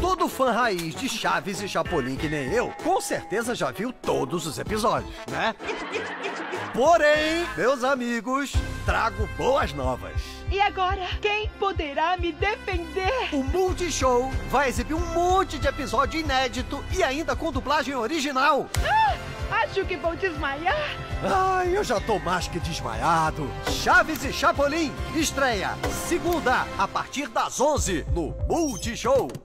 Todo fã raiz de Chaves e Chapolin que nem eu, com certeza já viu todos os episódios, né? Porém, meus amigos, trago boas novas. E agora, quem poderá me defender? O Multishow vai exibir um monte de episódio inédito e ainda com dublagem original. Ah, acho que vou desmaiar. Ai, eu já tô mais que desmaiado. Chaves e Chapolin estreia segunda a partir das 11 no Multishow.